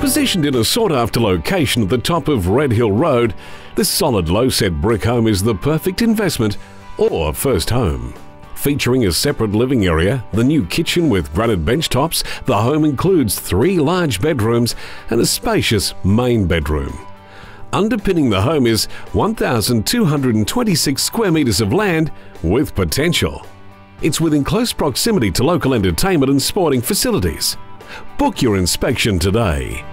Positioned in a sought-after location at the top of Red Hill Road, this solid low-set brick home is the perfect investment or first home. Featuring a separate living area, the new kitchen with granite bench tops, the home includes three large bedrooms and a spacious main bedroom. Underpinning the home is 1,226 square metres of land with potential. It's within close proximity to local entertainment and sporting facilities. Book your inspection today.